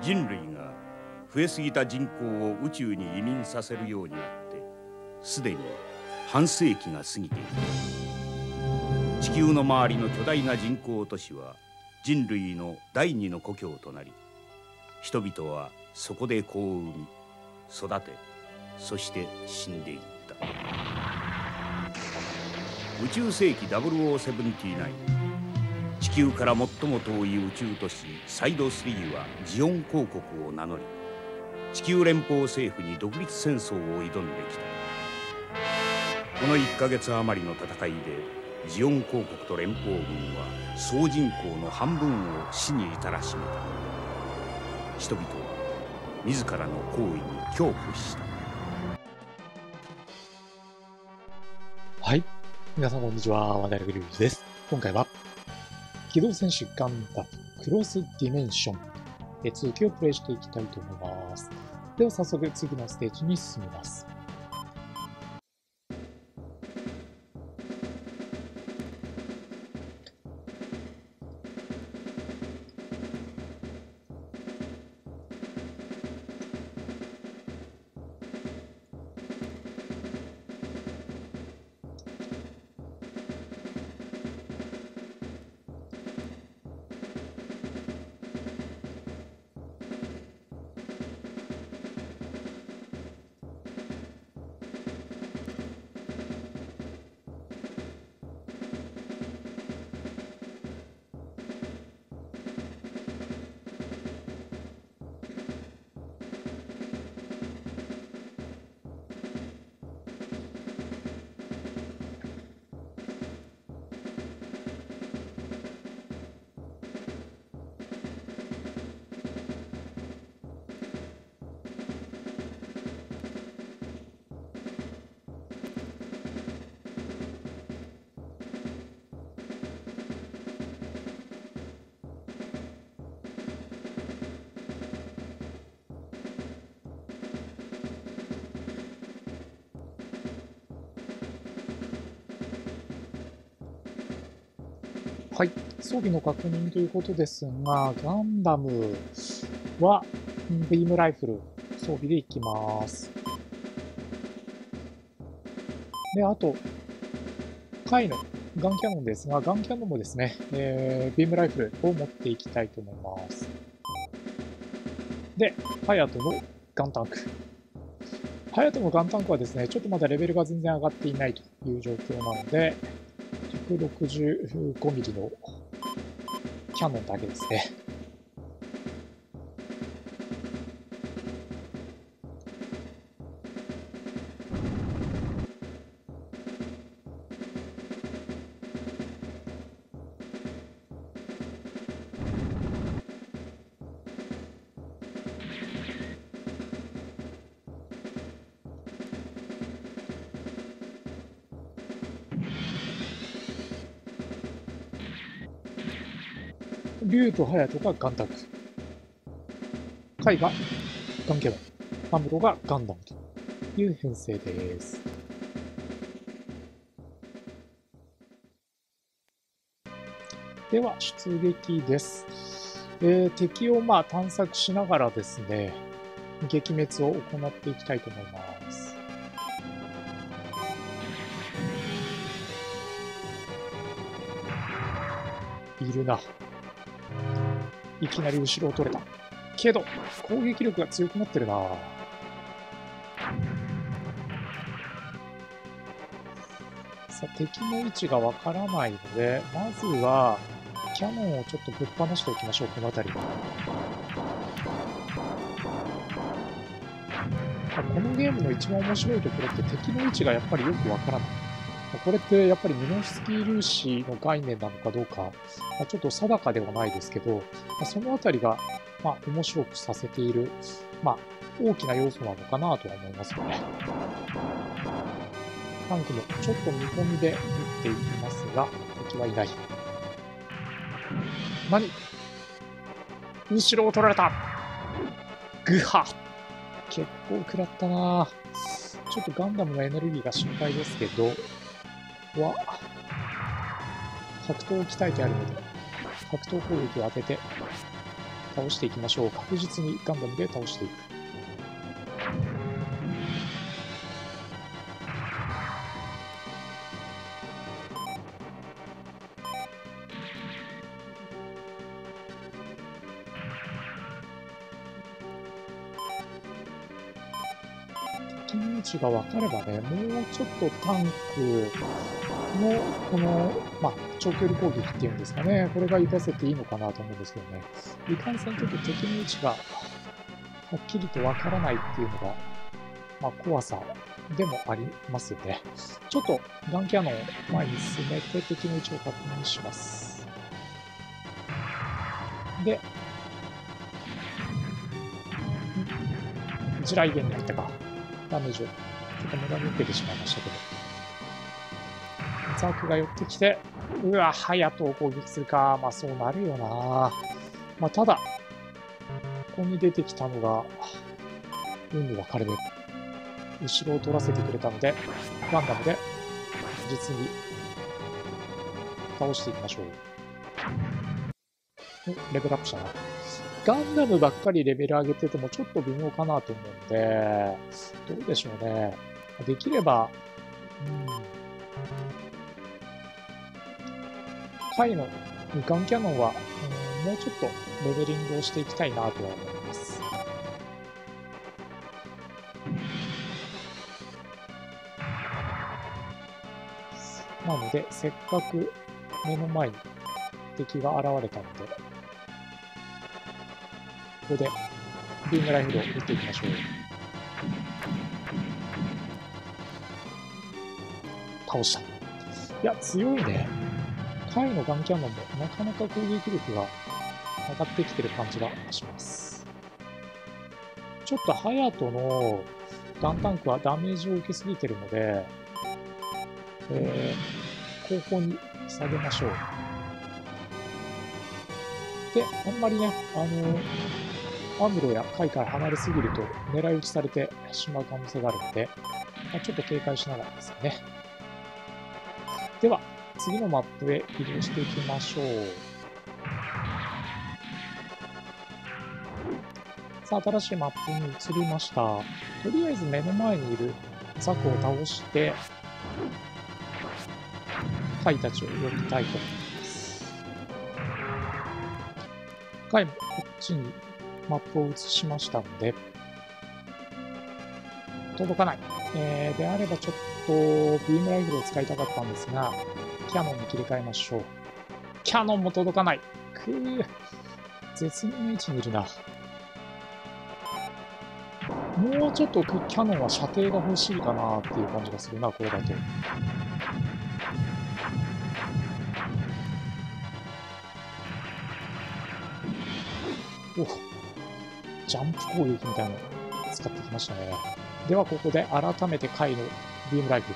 人類が増えすぎた人口を宇宙に移民させるようになってすでに半世紀が過ぎている。地球の周りの巨大な人工都市は人類の第二の故郷となり人々はそこで子を産み育てそして死んでいった。宇宙世紀0079地球から最も遠い宇宙都市サイド3はジオン公国を名乗り地球連邦政府に独立戦争を挑んできた。この1ヶ月余りの戦いでジオン公国と連邦軍は総人口の半分を死に至らしめた。人々は自らの行為に恐怖した。はい。皆さんこんにちは。ワンダルグルーズです。今回は機動戦士ガンダムクロスディメンション続きをプレイしていきたいと思います。では早速次のステージに進みます。はい、装備の確認ということですが、ガンダムはビームライフル装備でいきます。で、あと、回のガンキャノンですが、ガンキャノンもですね、えー、ビームライフルを持っていきたいと思います。で、ハヤトのガンタンク。ハヤトのガンタンクはですね、ちょっとまだレベルが全然上がっていないという状況なので、165ミリのキャノンだけですね。竜と隼人がガンタク。カイがガンキャノン。アムロがガンダムという編成です。では、出撃です。えー、敵をまあ探索しながらですね、撃滅を行っていきたいと思います。いるな。いきなり後ろを取れた。けど、攻撃力が強くなってるなさあ、敵の位置がわからないので、まずは、キャノンをちょっとぶっ放しておきましょう、この辺り。このゲームの一番面白いところって敵の位置がやっぱりよくわからない。これってやっぱりミノフスキー粒子の概念なのかどうかま、ちょっと定かではないですけど、まあそのあたりが、まあ、面白くさせている、まあ、大きな要素なのかなとは思いますよね。タンクもちょっと見込みで打っていきますが、敵はいない。何？後ろを取られた。ぐは結構食らったな。ちょっとガンダムのエネルギーが心配ですけど、は、格闘を鍛えてあるので、格闘攻撃を当てて、倒していきましょう。確実にガンダムで倒していく。敵の位置が分かればね、もうちょっとタンクの、この、まあ、長距離攻撃っていうんですかね、これが活かせていいのかなと思うんですけどね。いかんせんちょっと敵の位置がはっきりとわからないっていうのが、まあ、怖さでもありますよね。ちょっとガンキャノンを前に進めて敵の位置を確認します。で、地雷原に入ったか。ダメージをちょっと無駄に受けてしまいましたけど。ザークが寄ってきて、うわ、ハヤトを攻撃するか。まあそうなるよな。まあただ、ここに出てきたのが、運の分かれ目。後ろを取らせてくれたので、ガンダムで実に倒していきましょう。レベルアップしたな。ガンダムばっかりレベル上げててもちょっと微妙かなと思うんで、どうでしょうね。できれば、うん。回のガンキャノンは、うん、もうちょっとレベリングをしていきたいなとは思います。なので、せっかく目の前に敵が現れたので、ここでビームライフルを撃っていきましょう。倒した。いや、強いね。回のガンキャノンもなかなか攻撃力が上がってきてる感じがします。ちょっとハヤトのガンタンクはダメージを受けすぎてるので、えー、後方に下げましょう。で、あんまりね、あの、アムロやカイから離れすぎると狙い撃ちされてしまう可能性があるので、まあ、ちょっと警戒しながらですよね。では、次のマップへ移動していきましょう。さあ、新しいマップに移りました。とりあえず目の前にいるザクを倒して、カイたちを呼びたいと思います。カイもこっちにマップを移しましたので、届かない。えー、であればちょっとビームライフルを使いたかったんですが、キャノンに切り替えましょう。キャノンも届かない。くー。絶妙な位置にいるな。もうちょっとキャノンは射程が欲しいかなっていう感じがするな、これだと。おジャンプ攻撃みたいなの使ってきましたね。ではここで改めて回のビームライフ。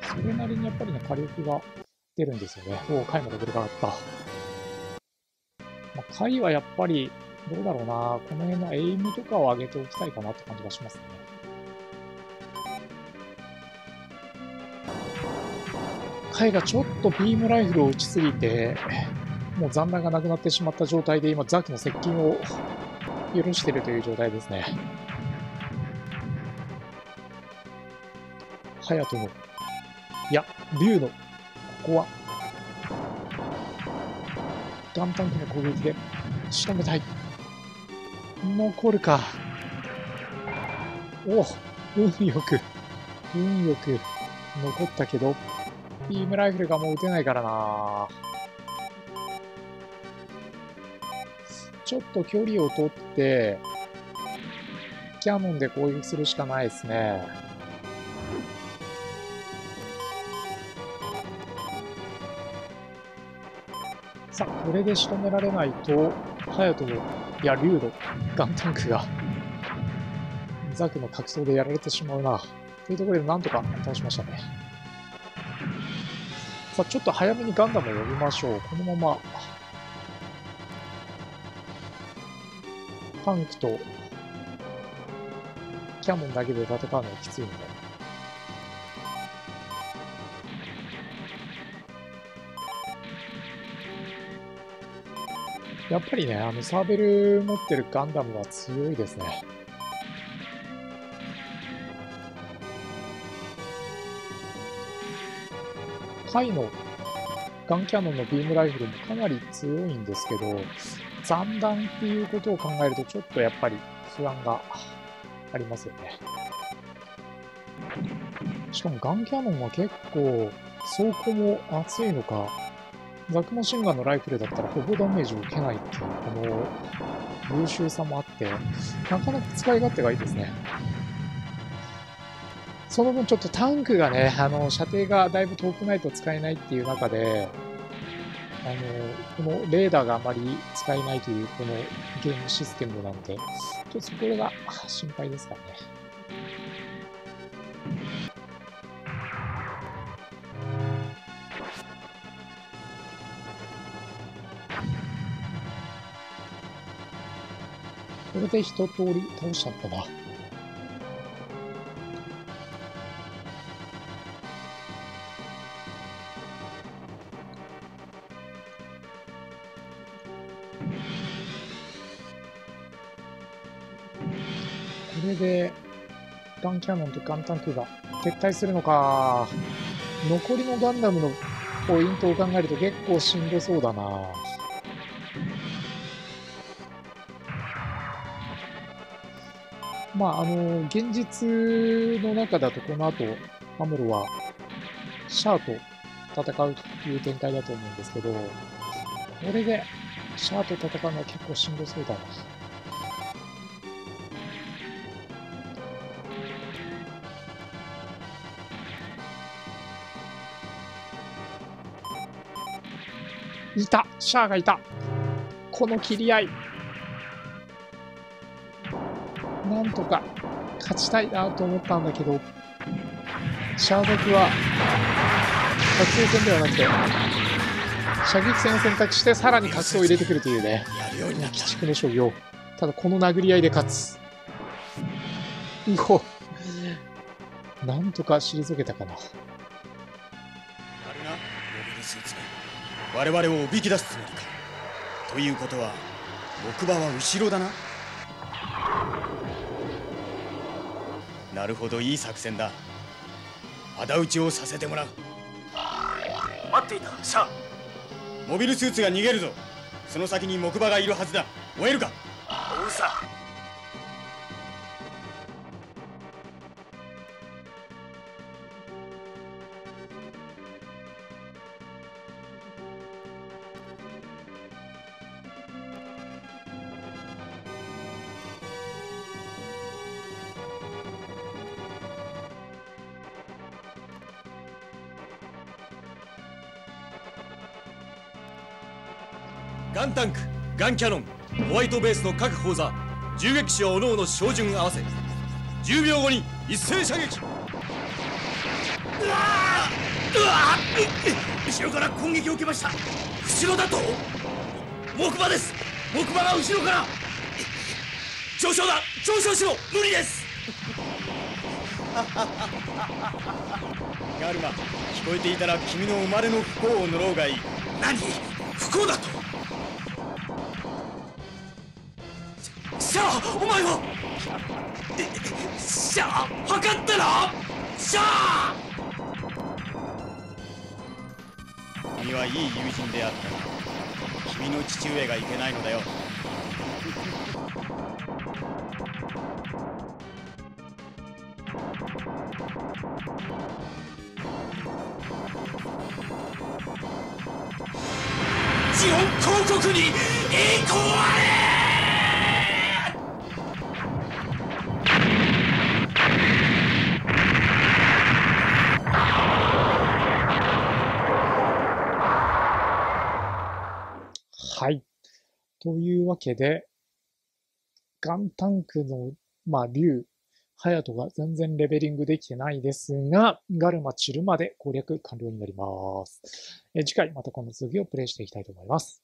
それなりにやっぱりね、火力が出るんですよね。おお、回のレベルが上がった。まあ、回はやっぱり、どうだろうな、この辺のエイムとかを上げておきたいかなって感じがしますね。回がちょっとビームライフルを撃ちすぎて、もう残弾がなくなってしまった状態で、今、ザキの接近を許しているという状態ですね。ハヤトの、いや、竜の、ここは、ガンタンクの攻撃で仕留めたい。残るか。お運よく、運よく残ったけど、ビームライフルがもう撃てないからなちょっと距離を取って、キャノンで攻撃するしかないですね。さあ、これで仕留められないと、ハヤトの、いや、竜のガンタンクが、ザクの格闘でやられてしまうな。というところでなんとか倒しましたね。さあ、ちょっと早めにガンダムを呼びましょう。このまま、タンクとキャモンだけで戦うのはきついので。やっぱりね、あの、サーベル持ってるガンダムは強いですね。回のガンキャノンのビームライフルもかなり強いんですけど、残弾っていうことを考えるとちょっとやっぱり不安がありますよね。しかもガンキャノンは結構走行も熱いのか、ザクマシンガンのライフルだったらほぼダメージを受けないっていう、この優秀さもあって、なかなか使い勝手がいいですね。その分ちょっとタンクがね、あの、射程がだいぶ遠くないと使えないっていう中で、あの、このレーダーがあまり使えないという、このゲームシステムなんで、ちょっとそこが心配ですかね。これで一通り倒しちゃったな。れで、ガンキャノンとガンタンクが撤退するのか。残りのガンダムのポイントを考えると結構しんどそうだな。まあ、あの、現実の中だとこの後、アムロは、シャアと戦うという展開だと思うんですけど、これで、シャアと戦うのは結構しんどそうだな。いたシャアがいたこの切り合いなんとか勝ちたいなと思ったんだけど、シャードクは活動戦ではなくて、射撃戦を選択してさらに格闘を入れてくるというね、鬼畜の商業。ただこの殴り合いで勝つ。うおなんとか退けたか。な、我々をおびき出すつもりか？ということは、木馬は後ろだな？なるほどいい作戦だ。仇討ちをさせてもらう。待っていた。シャモビルスーツが逃げるぞ。その先に木馬がいるはずだ。追えるか？ガンタンクガンキャノンホワイトベースの各砲座銃撃手は各々照準合わせ10秒後に一斉射撃。うわうわ後ろから攻撃を受けました。後ろだと木馬です。木馬が後ろから上昇だ。上昇しろ。無理です。ガルマ聞こえていたら君の生まれの不幸を呪うがいい。何？不幸だと？シャアお前はシャア測ったなシャア君はいい友人であった君の父上がいけないのだよ。ジオン広告に栄光あれはい。というわけで、ガンタンクの、まあ、竜、ハヤトが全然レベリングできてないですが、ガルマ散るまで攻略完了になります。え次回またこの続きをプレイしていきたいと思います。